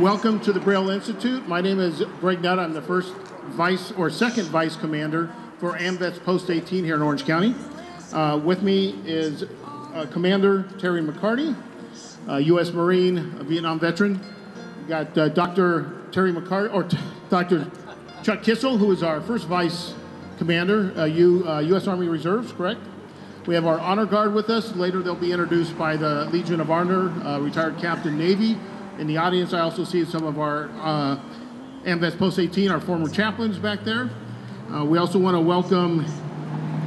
Welcome to the Braille Institute. My name is Greg Nutt. I'm the first vice or second vice commander for AMVETS Post 18 here in Orange County. Uh, with me is uh, Commander Terry McCarty, uh, U.S. Marine, a Vietnam veteran. We've got uh, Dr. Terry McCarty, or Dr. Chuck Kissel, who is our first vice commander, uh, U, U.S. Uh, Army Reserves, correct? We have our honor guard with us. Later, they'll be introduced by the Legion of Honor, retired Captain Navy, in the audience, I also see some of our uh, Post 18, our former chaplains back there. Uh, we also want to welcome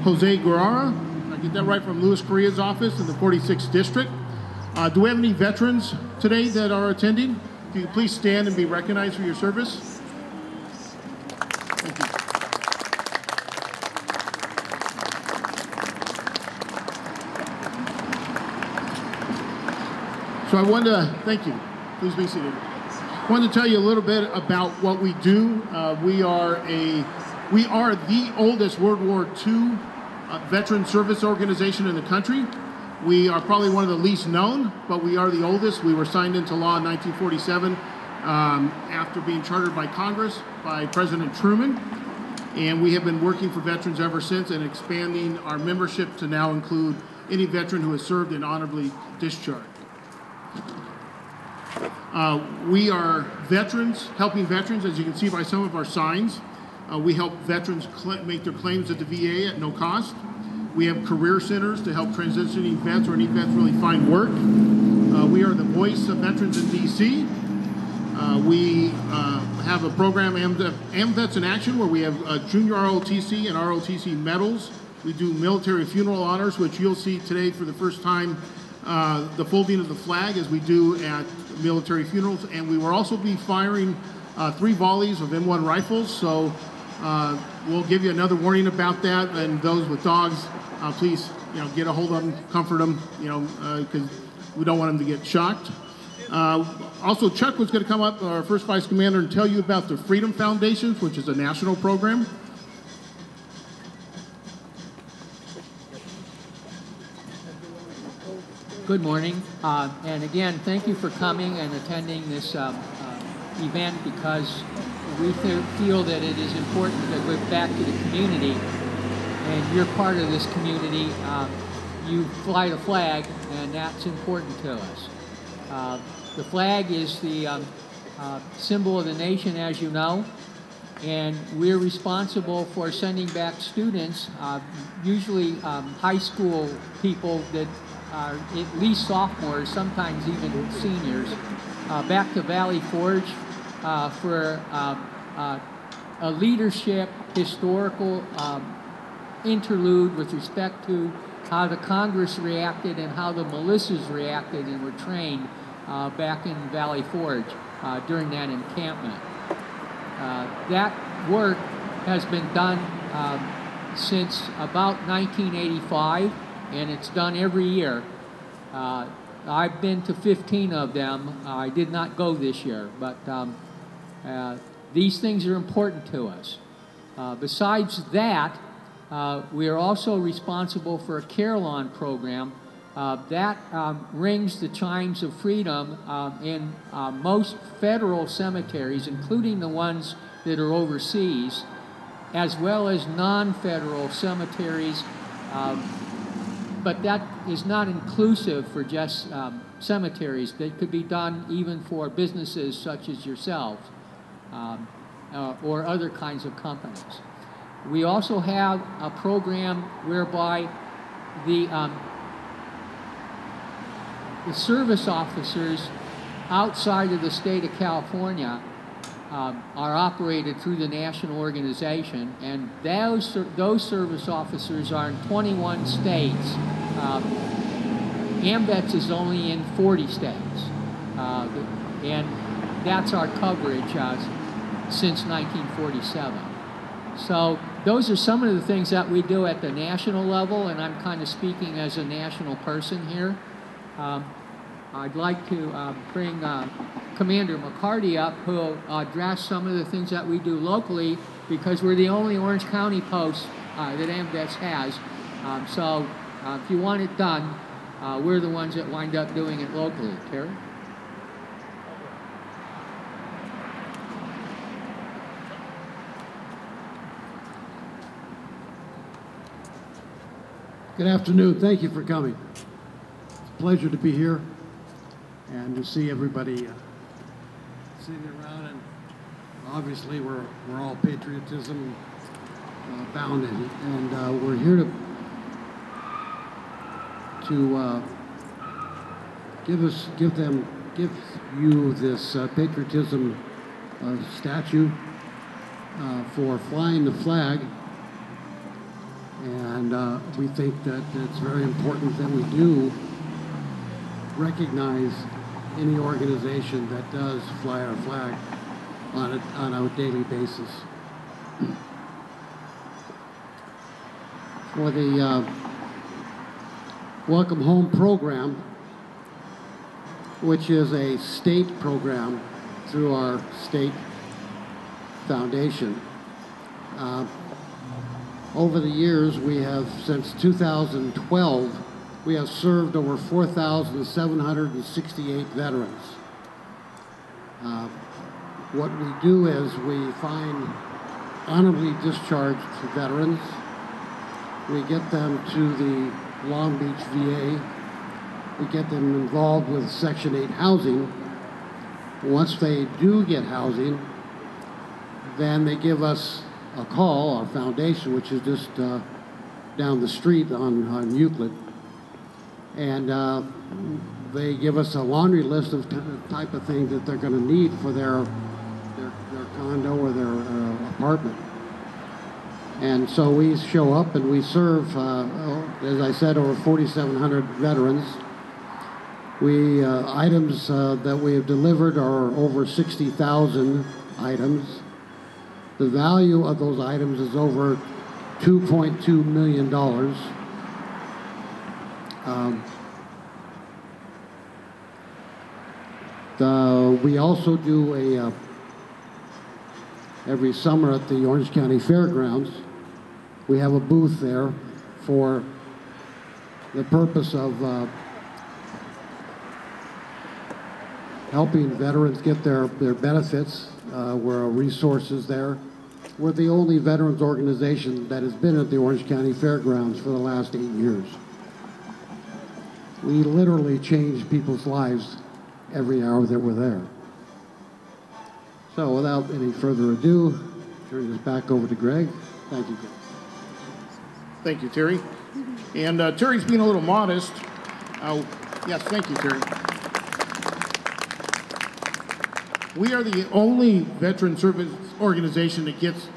Jose Guerrera, I get that right, from Luis Correa's office in the 46th District. Uh, do we have any veterans today that are attending? If you please stand and be recognized for your service. Thank you. So I wanted to, thank you. Please be seated. I wanted to tell you a little bit about what we do. Uh, we are a we are the oldest World War II uh, veteran service organization in the country. We are probably one of the least known, but we are the oldest. We were signed into law in 1947 um, after being chartered by Congress by President Truman. And we have been working for veterans ever since and expanding our membership to now include any veteran who has served and honorably discharged. Uh, we are veterans, helping veterans, as you can see by some of our signs. Uh, we help veterans make their claims at the VA at no cost. We have career centers to help transitioning vets or any vets really find work. Uh, we are the voice of veterans in DC. Uh, we uh, have a program, AMVETS in Action, where we have uh, junior ROTC and ROTC medals. We do military funeral honors, which you'll see today for the first time, the folding of the flag as we do at military funerals, and we will also be firing uh, three volleys of M1 rifles. So uh, we'll give you another warning about that. And those with dogs, uh, please, you know, get a hold of them, comfort them, you know, because uh, we don't want them to get shocked. Uh, also, Chuck was going to come up, our first vice commander, and tell you about the Freedom Foundations, which is a national program. Good morning. Uh, and again, thank you for coming and attending this um, uh, event because we feel that it is important to give back to the community. And you're part of this community. Um, you fly the flag, and that's important to us. Uh, the flag is the um, uh, symbol of the nation, as you know. And we're responsible for sending back students, uh, usually um, high school people that uh, at least sophomores, sometimes even seniors, uh, back to Valley Forge uh, for uh, uh, a leadership historical um, interlude with respect to how the Congress reacted and how the militias reacted and were trained uh, back in Valley Forge during that encampment. that work has been done um, since about 1985 and it's done every year. Uh, I've been to 15 of them. I did not go this year, but um, uh, these things are important to us. Uh, besides that, uh, we are also responsible for a Carillon program uh, that um, rings the chimes of freedom um, in most federal cemeteries, including the ones that are overseas, as well as non-federal cemeteries um, but that is not inclusive for just um, cemeteries. That could be done even for businesses such as yourselves um, uh, or other kinds of companies. We also have a program whereby the, um, the service officers outside of the state of California um, are operated through the national organization, and those, those service officers are in 21 states. Um, is only in 40 states, uh, and that's our coverage uh, since 1947. So those are some of the things that we do at the national level, and I'm kind of speaking as a national person here. Um, I'd like to uh, bring uh, Commander McCarty up, who'll uh, address some of the things that we do locally because we're the only Orange County post uh, that AMVETS has. Um, so uh, if you want it done, we're the ones that wind up doing it locally. Terry? Good afternoon. Thank you for coming. It's a pleasure to be here and to see everybody uh, sitting around. And obviously, we're, we're all patriotism uh, bounded, and uh, we're here to to uh, give us give them give you this uh, patriotism uh, statue for flying the flag and we think that it's very important that we do recognize any organization that does fly our flag on a, on a daily basis. For the uh, Welcome Home program, which is a state program through our state foundation. Uh, over the years, we have, since 2012, we have served over 4,768 veterans. Uh, what we do is we find honorably discharged veterans. We get them to the Long Beach VA. We get them involved with Section 8 housing. Once they do get housing, then they give us a call, our foundation, which is just uh, down the street on, on Euclid. And uh, they give us a laundry list of type of things that they're going to need for their, their, their condo or their uh, apartment. And so we show up and we serve, uh, as I said, over 4,700 veterans. We uh, items uh, that we have delivered are over 60,000 items. The value of those items is over $2.2 million. Um, the, we also do a, uh, every summer at the Orange County Fairgrounds, we have a booth there for the purpose of uh, helping veterans get their, their benefits. Uh, where a resources there. We're the only veterans organization that has been at the Orange County Fairgrounds for the last eight years. We literally changed people's lives every hour that we're there. So without any further ado, turn this back over to Greg. Thank you. Greg. Thank you, Terry. And uh, Terry's being a little modest. Uh, yes, thank you, Terry. We are the only veteran service organization that gets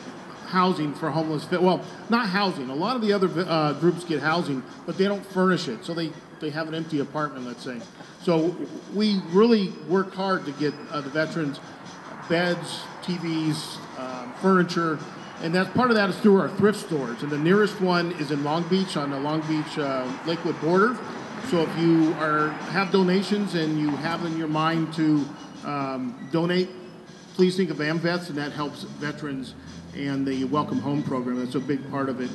housing for homeless. Well, not housing. A lot of the other uh, groups get housing, but they don't furnish it. So they, they have an empty apartment, let's say. So we really work hard to get uh, the veterans beds, TVs, um, furniture, and that's part of that is through our thrift stores. And the nearest one is in Long Beach on the Long Beach uh, Lakewood border. So if you are have donations and you have in your mind to um, donate, please think of AMVETS, and that helps veterans and the Welcome Home program. That's a big part of it.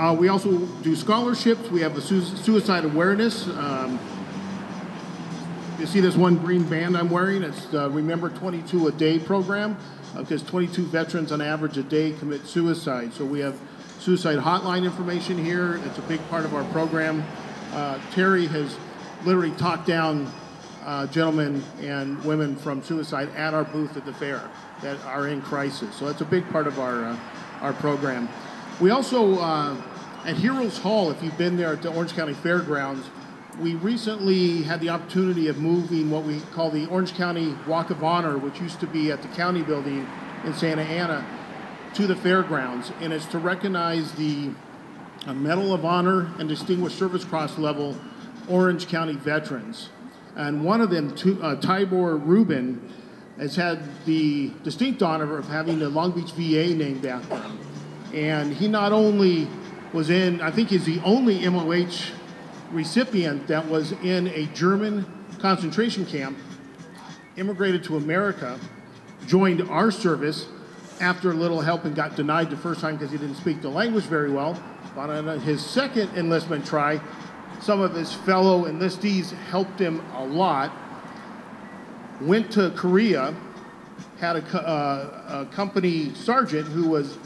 Uh, we also do scholarships. We have the su suicide awareness. Um, you see this one green band I'm wearing? It's the Remember 22 a Day program because uh, 22 veterans on average a day commit suicide. So we have suicide hotline information here. It's a big part of our program. Uh, Terry has literally talked down uh, gentlemen and women from suicide at our booth at the fair that are in crisis. So that's a big part of our uh, our program. We also uh, at Heroes Hall, if you've been there at the Orange County Fairgrounds, we recently had the opportunity of moving what we call the Orange County Walk of Honor, which used to be at the county building in Santa Ana, to the fairgrounds, and it's to recognize the uh, Medal of Honor and Distinguished Service Cross level Orange County veterans. And one of them, uh, Tibor Rubin, has had the distinct honor of having the Long Beach VA named after him. And he not only was in, I think he's the only MOH recipient that was in a German concentration camp, immigrated to America, joined our service after a little help and got denied the first time because he didn't speak the language very well. But on his second enlistment try, some of his fellow enlistees helped him a lot. Went to Korea, had a, uh, a company sergeant who was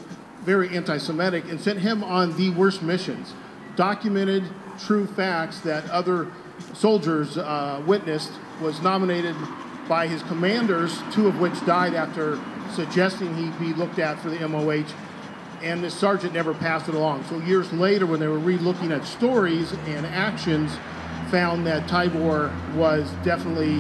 very anti Semitic and sent him on the worst missions documented true facts that other soldiers uh, witnessed, was nominated by his commanders, two of which died after suggesting he be looked at for the MOH, and the sergeant never passed it along. So years later, when they were re-looking at stories and actions, found that Tibor was definitely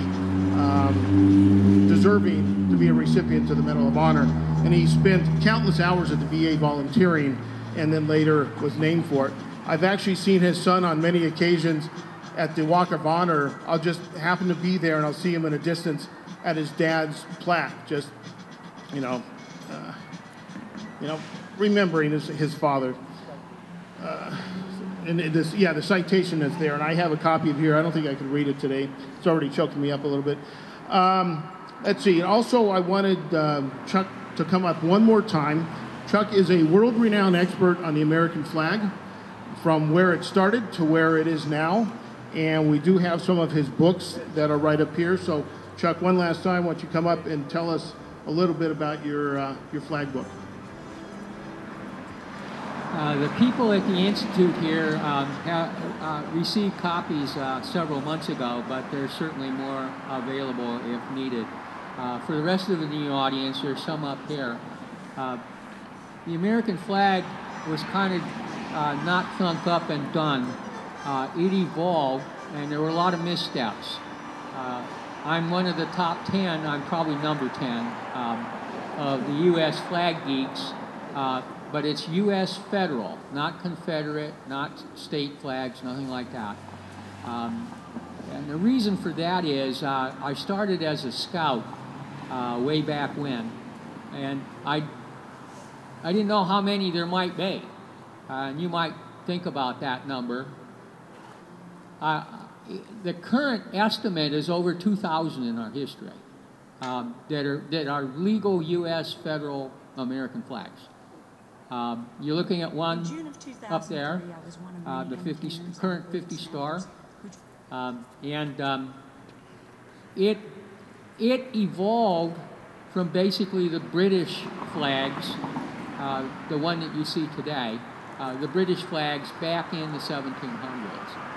um, deserving to be a recipient of the Medal of Honor, and he spent countless hours at the VA volunteering, and then later was named for it. I've actually seen his son on many occasions at the Walk of Honor. I'll just happen to be there, and I'll see him in a distance at his dad's plaque, just you know, uh, you know, remembering his, his father. Uh, and this, yeah, the citation is there, and I have a copy of here. I don't think I could read it today. It's already choking me up a little bit. Um, let's see. Also, I wanted um, Chuck to come up one more time. Chuck is a world-renowned expert on the American flag, from where it started to where it is now, and we do have some of his books that are right up here. So, Chuck, one last time, why don't you come up and tell us a little bit about your uh, your flag book? Uh, the people at the Institute here um, have uh, received copies uh, several months ago, but there's certainly more available if needed. Uh, for the rest of the new audience, there's some up here. Uh, the American flag was kind of uh, not thunk up and done. it evolved, and there were a lot of missteps. I'm one of the top 10, I'm probably number 10, um, of the U.S. flag geeks but it's U.S. federal, not Confederate, not state flags, nothing like that. Um, and the reason for that is uh, I started as a scout uh, way back when, and I, I didn't know how many there might be. Uh, and you might think about that number. Uh, the current estimate is over 2,000 in our history um, that, are, that are legal U.S. federal American flags. Um, you're looking at one up there, uh, the 50, current 50 star. Um, and um, it, it evolved from basically the British flags, uh, the one that you see today, uh, the British flags back in the 1700s.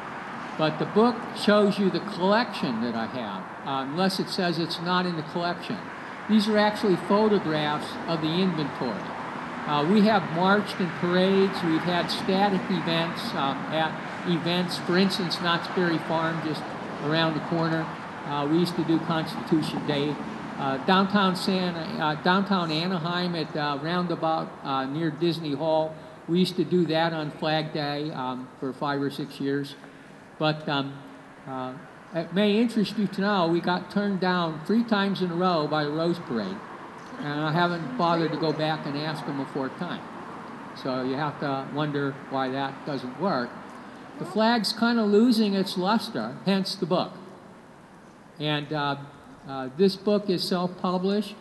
But the book shows you the collection that I have, uh, unless it says it's not in the collection. These are actually photographs of the inventory. Uh, we have marched in parades. We've had static events um, at events. For instance, Knott's Berry Farm, just around the corner. Uh, we used to do Constitution Day. Uh, downtown Santa, uh, downtown Anaheim at uh, roundabout uh, near Disney Hall. We used to do that on Flag Day um, for five or six years. But um, it may interest you to know we got turned down three times in a row by the Rose Parade and I haven't bothered to go back and ask them a fourth time. So you have to wonder why that doesn't work. The flag's kind of losing its luster, hence the book. And uh, uh, this book is self-published,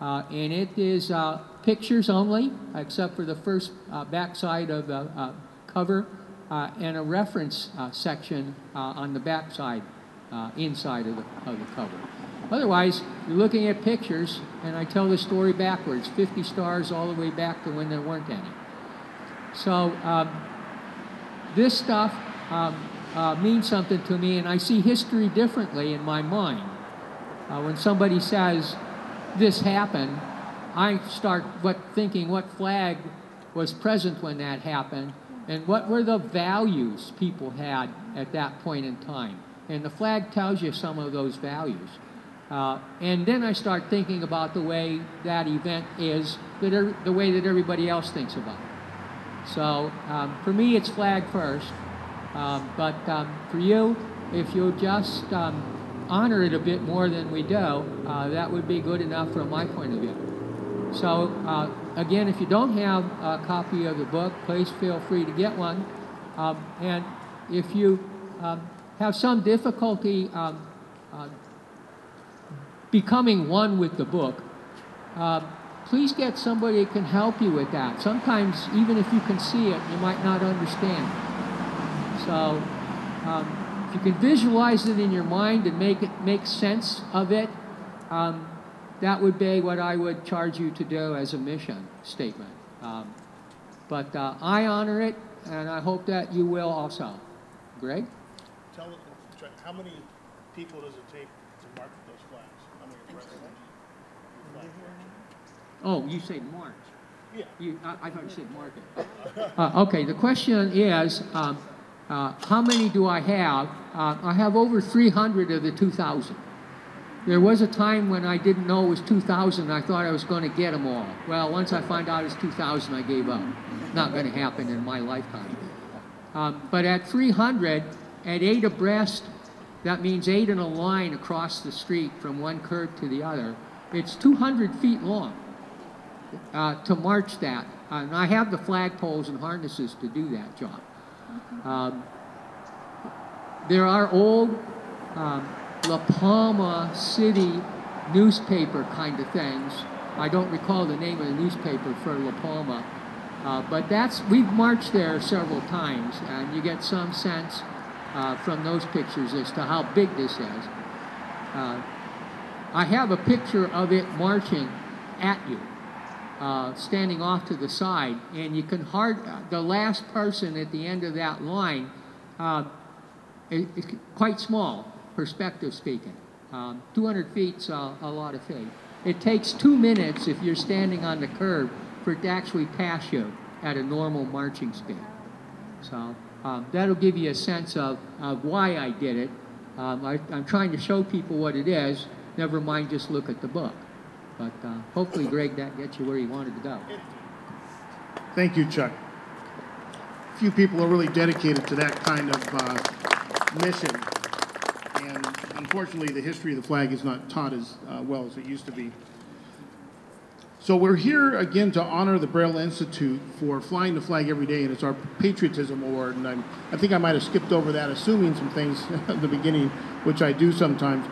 uh, and it is uh, pictures only, except for the first uh, backside of the uh, cover, and a reference section on the backside, inside of the, of the cover. Otherwise, you're looking at pictures, and I tell the story backwards 50 stars all the way back to when there weren't any. So, um, this stuff um, uh, means something to me, and I see history differently in my mind. Uh, when somebody says, This happened, I start what, thinking what flag was present when that happened, and what were the values people had at that point in time. And the flag tells you some of those values. Uh, and then I start thinking about the way that event is, that er, the way that everybody else thinks about it. So um, for me, it's flag first. Um, but um, for you, if you just um, honor it a bit more than we do, uh, that would be good enough from my point of view. So uh, again, if you don't have a copy of the book, please feel free to get one. Um, and if you um, have some difficulty uh, becoming one with the book, please get somebody that can help you with that. Sometimes, even if you can see it, you might not understand. So, um, if you can visualize it in your mind and make it make sense of it, um, that would be what I would charge you to do as a mission statement. Um, but uh, I honor it, and I hope that you will also. Greg? Tell, how many people does it take to market those flags? How many Oh, you say March. Yeah. You, I, I thought you said market. Uh, okay, the question is, um, uh, how many do I have? Uh, I have over 300 of the 2,000. There was a time when I didn't know it was 2,000. I thought I was going to get them all. Well, once I found out it's 2,000, I gave up. Not going to happen in my lifetime. Um, but at 300, at eight abreast, that means eight in a line across the street from one curb to the other. It's 200 feet long uh, to march that. and I have the flagpoles and harnesses to do that job. Um, there are old um, La Palma City newspaper kind of things. I don't recall the name of the newspaper for La Palma, uh, but that's we've marched there several times, and you get some sense uh, from those pictures as to how big this is. Uh, I have a picture of it marching at you uh, standing off to the side, and you can hard the last person at the end of that line uh, is, quite small, perspective speaking. Um, 200 feet's a, a lot of feet. It takes two minutes if you're standing on the curb for it to actually pass you at a normal marching speed. So um, that'll give you a sense of, of why I did it. Um, I, I'm trying to show people what it is, never mind just look at the book. But uh, hopefully, Greg, that gets you where you wanted to go. Thank you, Chuck. Few people are really dedicated to that kind of uh, mission. And unfortunately, the history of the flag is not taught as uh, well as it used to be. So we're here again to honor the Braille Institute for flying the flag every day, and it's our patriotism award. And I'm, I think I might have skipped over that, assuming some things at the beginning, which I do sometimes.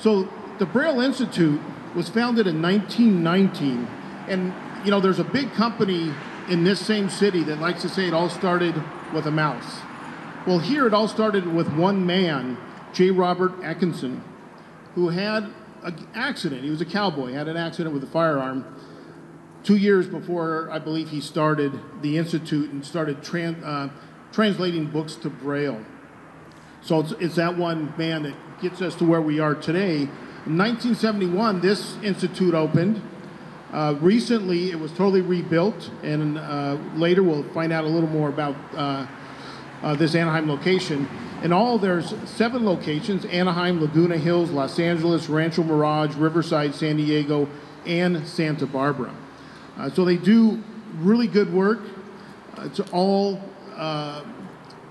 So the Braille Institute was founded in 1919. And, you know, there's a big company in this same city that likes to say it all started with a mouse. Well, here it all started with one man, J. Robert Atkinson, who had an accident. He was a cowboy, had an accident with a firearm two years before I believe he started the Institute and started uh, translating books to Braille. So it's, it's that one man that gets us to where we are today in 1971, this institute opened. Uh, recently, it was totally rebuilt, and uh, later we'll find out a little more about uh, uh this Anaheim location. In all, there's seven locations Anaheim, Laguna Hills, Los Angeles, Rancho Mirage, Riverside, San Diego, and Santa Barbara. Uh, so they do really good work. Uh, it's all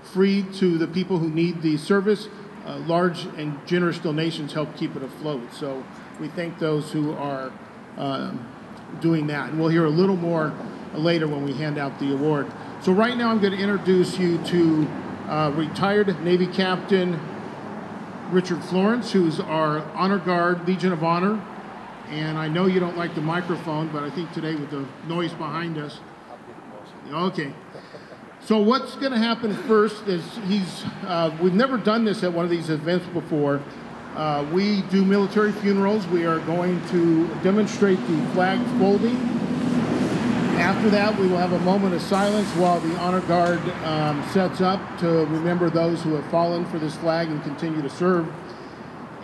free to the people who need the service uh, large and generous donations help keep it afloat. So we thank those who are uh, doing that. And we'll hear a little more later when we hand out the award. So right now I'm going to introduce you to uh, retired Navy Captain Richard Florence, who's our Honor Guard Legion of Honor. And I know you don't like the microphone, but I think today with the noise behind us. Okay. So what's going to happen first is he's, uh, we've never done this at one of these events before. Uh, we do military funerals. We are going to demonstrate the flag folding. After that, we will have a moment of silence while the honor guard um, sets up to remember those who have fallen for this flag and continue to serve.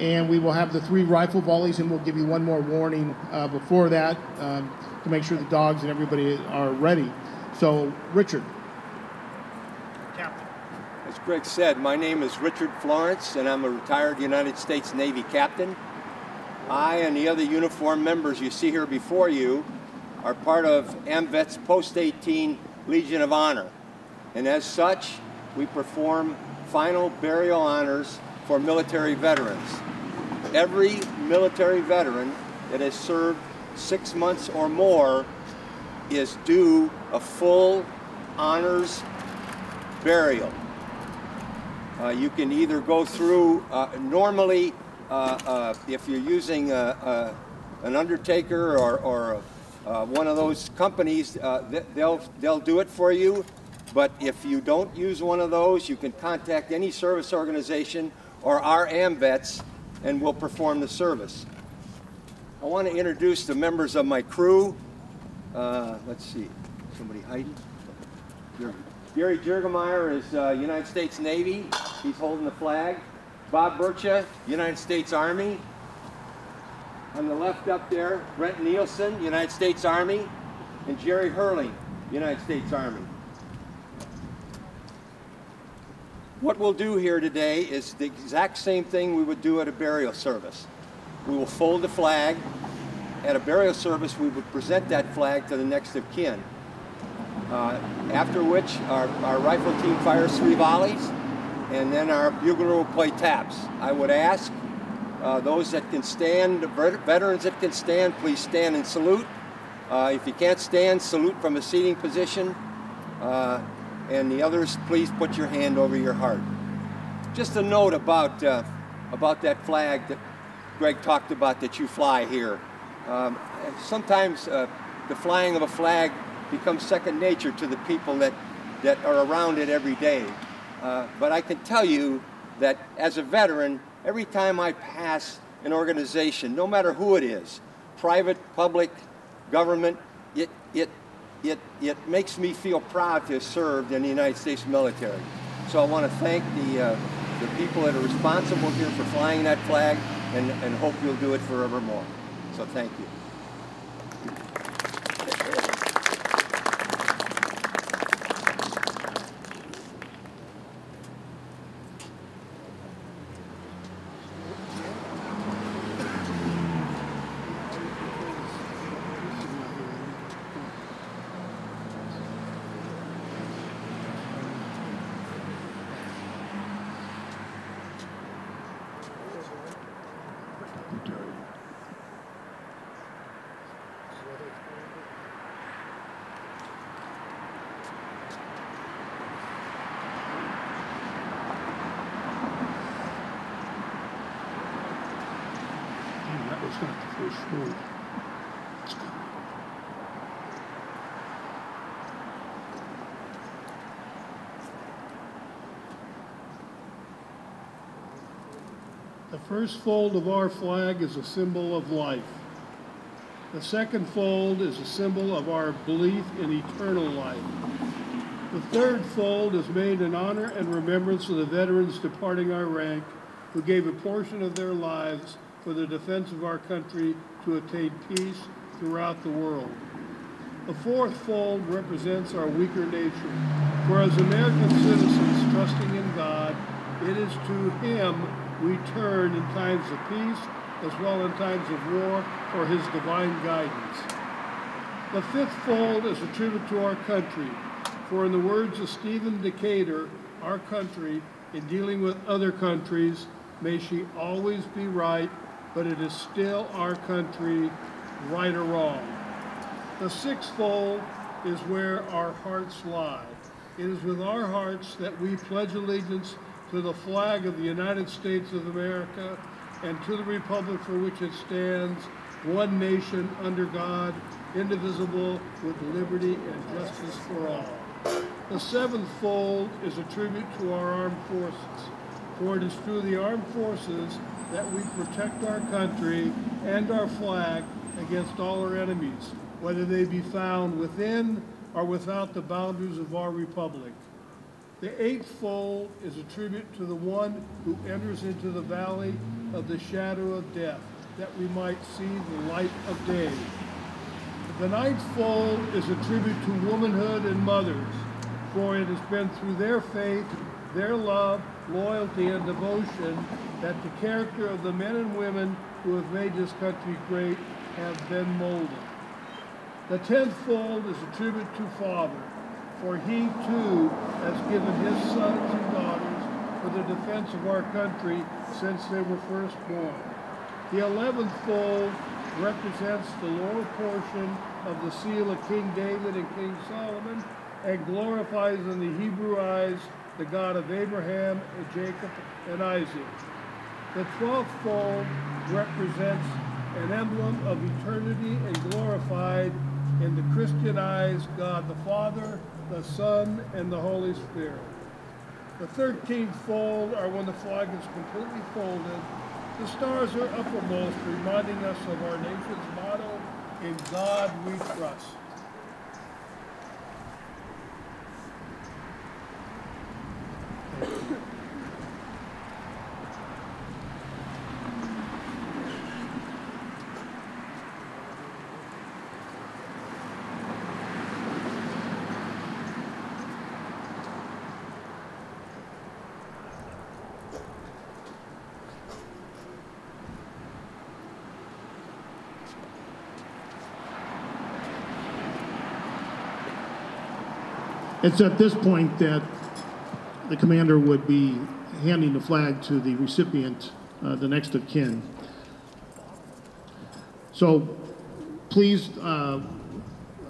And we will have the three rifle volleys, and we'll give you one more warning uh, before that um, to make sure the dogs and everybody are ready. So, Richard. Greg said, my name is Richard Florence, and I'm a retired United States Navy captain. I and the other uniform members you see here before you are part of AMVET's Post 18 Legion of Honor. And as such, we perform final burial honors for military veterans. Every military veteran that has served six months or more is due a full honors burial. Uh, you can either go through, uh, normally, uh, uh if you're using a, a, an undertaker or, or uh, one of those companies, uh, they'll, they'll do it for you. But if you don't use one of those, you can contact any service organization or our AMVETS and we'll perform the service. I want to introduce the members of my crew. let's see, somebody hiding? Here. Gary Jurgemeyer is uh, United States Navy. He's holding the flag. Bob Bircha, United States Army. On the left up there, Brent Nielsen, United States Army. And Jerry Hurling, United States Army. What we'll do here today is the exact same thing we would do at a burial service. We will fold the flag. At a burial service, we would present that flag to the next of kin. Uh, after which, our, our rifle team fires three volleys, and then our bugler will play taps. I would ask uh, those that can stand, veterans that can stand, please stand and salute. Uh, if you can't stand, salute from a seating position. Uh, and the others, please put your hand over your heart. Just a note about, uh, about that flag that Greg talked about that you fly here. Um, sometimes the flying of a flag becomes second nature to the people that, that are around it every day. Uh, but I can tell you that as a veteran, every time I pass an organization, no matter who it is, private, public, government, it, it it, it makes me feel proud to have served in the United States military. So I want to thank the, uh, the people that are responsible here for flying that flag and, and hope you'll do it forevermore. So thank you. The first fold of our flag is a symbol of life. The second fold is a symbol of our belief in eternal life. The third fold is made in honor and remembrance of the veterans departing our rank who gave a portion of their lives for the defense of our country to attain peace throughout the world. The fourth fold represents our weaker nature. For as American citizens trusting in God, it is to Him we turn in times of peace as well in times of war for his divine guidance. The fifth fold is a tribute to our country, for in the words of Stephen Decatur, our country, in dealing with other countries, may she always be right, but it is still our country, right or wrong. The sixth fold is where our hearts lie. It is with our hearts that we pledge allegiance to the flag of the United States of America and to the republic for which it stands, one nation under God, indivisible, with liberty and justice for all. The seventh fold is a tribute to our armed forces, for it is through the armed forces that we protect our country and our flag against all our enemies, whether they be found within or without the boundaries of our republic. The eighth fold is a tribute to the one who enters into the valley of the shadow of death, that we might see the light of day. The ninth fold is a tribute to womanhood and mothers, for it has been through their faith, their love, loyalty, and devotion that the character of the men and women who have made this country great have been molded. The tenth fold is a tribute to father, for he too has given his sons and daughters for the defense of our country since they were first born. The eleventh fold represents the lower portion of the seal of King David and King Solomon and glorifies in the Hebrew eyes the God of Abraham Jacob and Isaac. The twelfth fold represents an emblem of eternity and glorified in the Christian eyes God the Father, the Son, and the Holy Spirit. The 13th fold are when the flag is completely folded. The stars are uppermost, reminding us of our nation's motto, In God We Trust. It's at this point that the commander would be handing the flag to the recipient, uh, the next of kin. So please, uh,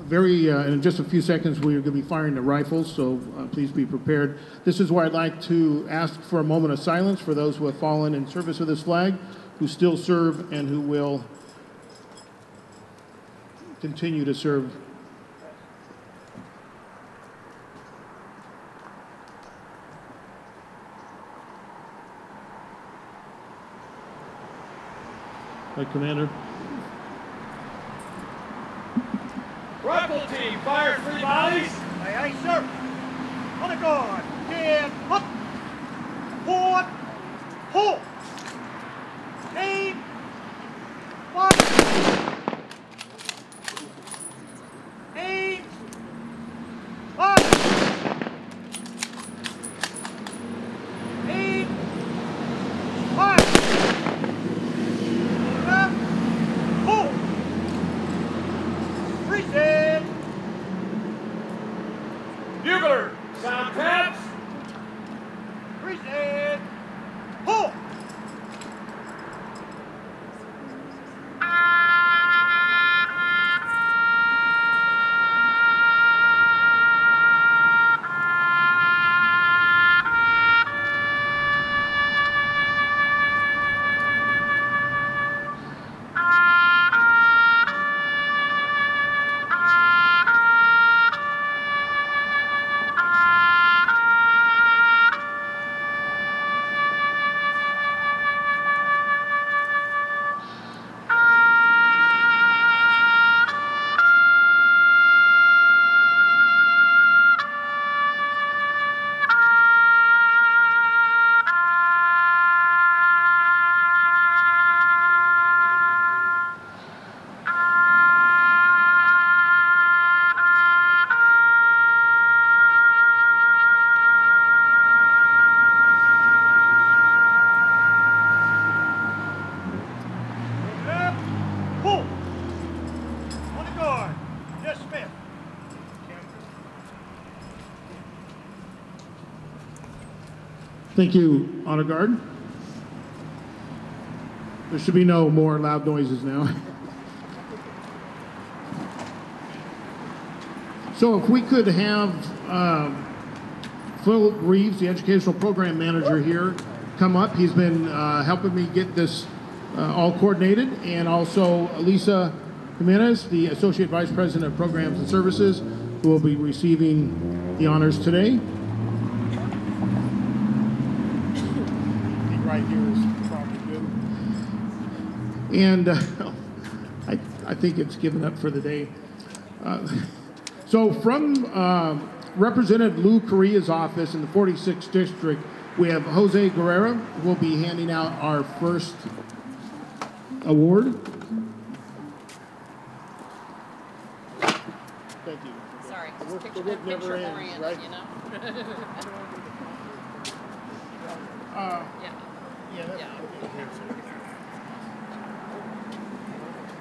very, uh, in just a few seconds, we are going to be firing the rifles, so uh, please be prepared. This is where I'd like to ask for a moment of silence for those who have fallen in service of this flag, who still serve, and who will continue to serve. Right, Commander? Rifle team, fire three volleys. Aye, aye, sir. On the guard. Hand up. Forward. Hold. Thank you, Honor Guard. There should be no more loud noises now. So if we could have um, Phil Reeves, the educational program manager here, come up. He's been uh, helping me get this uh, all coordinated, and also Lisa Jimenez, the associate vice president of programs and services, who will be receiving the honors today. Right here is probably good. And uh, I, I think it's given up for the day. Uh, so from uh, Representative Lou Correa's office in the 46th district, we have Jose Guerrero who will be handing out our first award. Thank you. Sorry, The just work- picture, the work never ends, oriented, right? you know? Uh, Yeah, yeah, that's- yeah.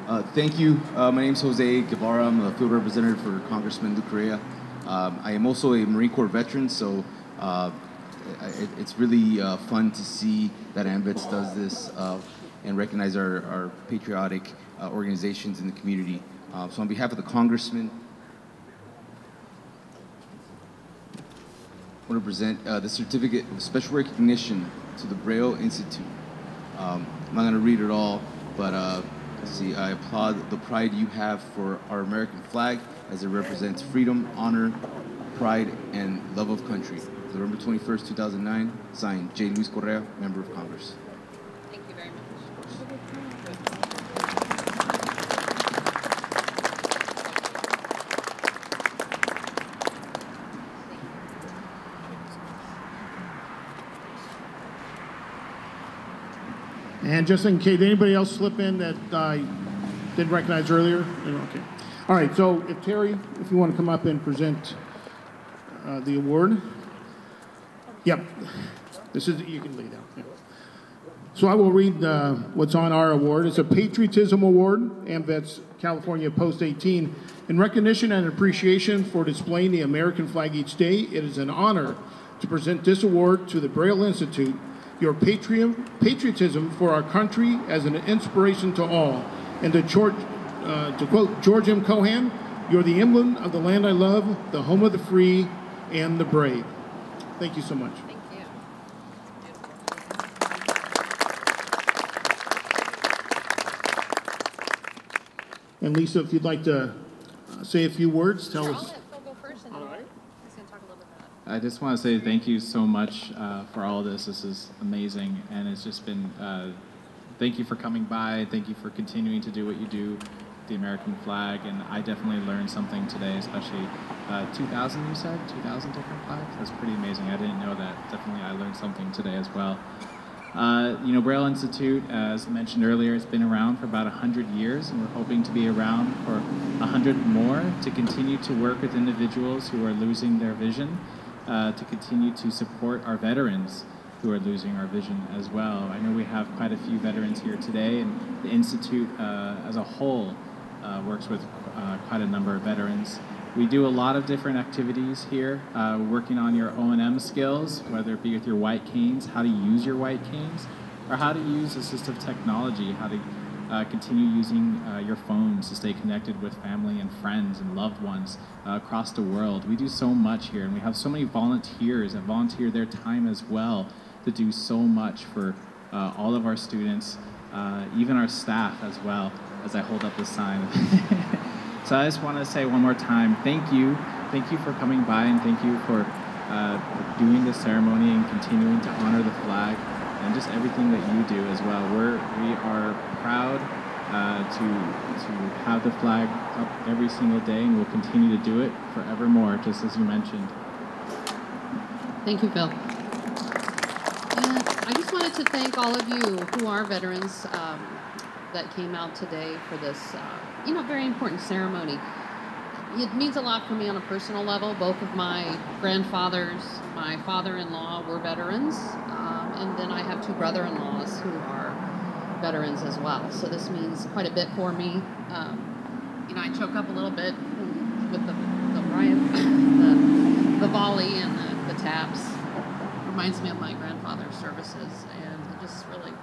Uh, thank you. Uh, my name is Jose Guevara. I'm a field representative for Congressman Lou Correa. Um, I am also a Marine Corps veteran, so uh, it, it's really uh, fun to see that AMVETS does this uh, and recognize our, our patriotic uh, organizations in the community. So on behalf of the Congressman, want to present uh, the certificate of special recognition to the Braille Institute. Um, I'm not going to read it all, but uh, see. I applaud the pride you have for our American flag as it represents freedom, honor, pride, and love of country. November 21st, 2009. Signed, J. Luis Correa, Member of Congress. And just in case anybody else slip in that I didn't recognize earlier, okay. All right, so if Terry, if you want to come up and present uh, the award. Yep, this is, you can lay down. yeah. So I will read uh, what's on our award. It's a Patriotism Award, AMVETS California Post 18. In recognition and appreciation for displaying the American flag each day, it is an honor to present this award to the Braille Institute. Your patriot, patriotism for our country as an inspiration to all. And to, George, uh, to quote George M. Cohan, you're the emblem of the land I love, the home of the free and the brave. Thank you so much. Thank you. And Lisa, if you'd like to uh, say a few words, tell us. let Phil go first and then All right. he's going to talk a little bit about it. I just want to say thank you so much uh, for all of this. This is amazing, and it's just been. Uh, thank you for coming by. Thank you for continuing to do what you do, the American flag, and I definitely learned something today, especially uh, 2,000. You said 2,000 different flags. That's pretty amazing. I didn't know that. Definitely, I learned something today as well. Uh, you know, Braille Institute, as mentioned earlier, has been around for about 100 years, and we're hoping to be around for 100 more to continue to work with individuals who are losing their vision, uh, to continue to support our veterans who are losing our vision as well. I know we have quite a few veterans here today, and the Institute uh, as a whole uh, works with uh, quite a number of veterans. We do a lot of different activities here, uh, working on your O&M skills, whether it be with your white canes, how to use your white canes, or how to use assistive technology, how to uh, continue using uh, your phones to stay connected with family and friends and loved ones uh, across the world. We do so much here, and we have so many volunteers that volunteer their time as well to do so much for uh, all of our students, uh, even our staff as well, as I hold up this sign. So I just want to say one more time, thank you, thank you for coming by, and thank you for uh, doing this ceremony and continuing to honor the flag and just everything that you do as well. We're we are proud uh, to to have the flag up every single day, and we'll continue to do it forevermore, just as you mentioned. Thank you, Phil. I just wanted to thank all of you who are veterans um, that came out today for this, uh, you know, very important ceremony. It means a lot for me on a personal level. Both of my grandfathers, my father-in-law were veterans, um, and then I have two brother-in-laws who are veterans as well. So this means quite a bit for me. Um, you know, I choke up a little bit with the, the riot, the, the volley and the, the taps. Reminds me of my grandfather's services, and it just really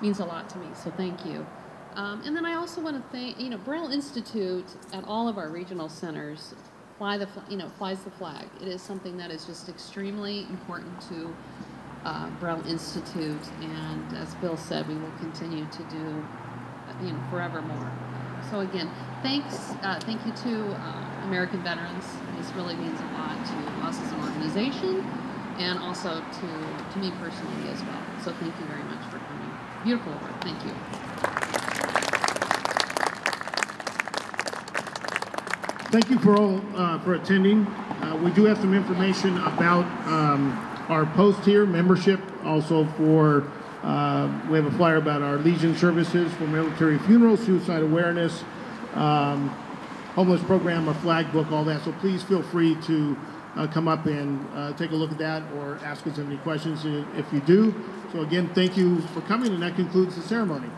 means a lot to me. So thank you. Um, and then I also want to thank, you know, Braille Institute at all of our regional centers fly the, you know, flies the flag. It is something that is just extremely important to uh, Braille Institute, and as Bill said, we will continue to do, you know, forevermore. So again, thanks, uh, thank you to uh, American veterans. This really means a lot to us as an organization, and also to to me personally as well. So thank you very much for coming. Beautiful work. Thank you. Thank you for all uh, for attending. Uh, we do have some information about um, our post here, membership. Also for uh, we have a flyer about our Legion services for military funerals, suicide awareness, um, homeless program, a flag book, all that. So please feel free to uh, come up and uh, take a look at that or ask us any questions if you do. So again, thank you for coming, and that concludes the ceremony.